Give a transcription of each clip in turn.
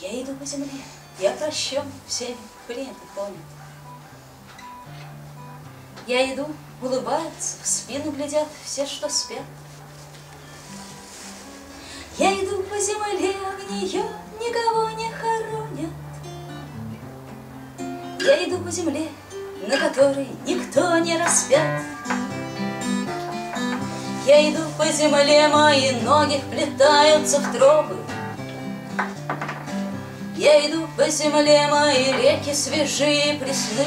Я иду по земле, я прощен всеми, и понят. Я иду, улыбаются, в спину глядят все, что спят. Я иду по земле, в нее никого не хоронят. Я иду по земле, на которой никто не распят. Я иду по земле, мои ноги вплетаются в тропы. Я иду по земле, мои реки свежие пресны.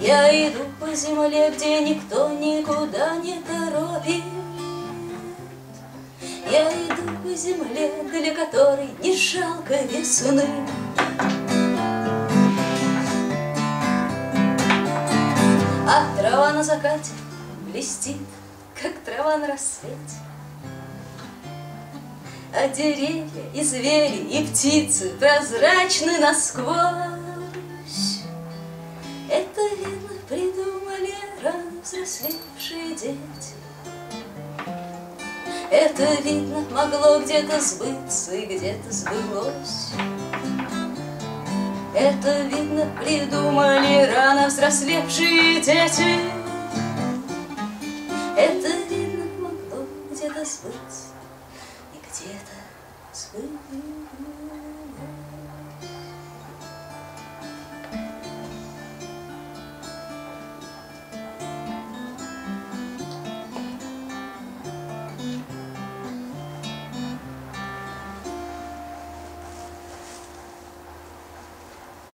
Я иду по земле, где никто никуда не торопит. Я иду по земле, для которой не жалко весны. А трава на закате блестит, как трава на рассвете. А деревья и звери, и птицы прозрачны насквозь. Это, видно, придумали рано взрослевшие дети. Это, видно, могло где-то сбыться и где-то сбылось. Это, видно, придумали рано взрослевшие дети. Это, видно, могло где-то сбыться Mm-hmm.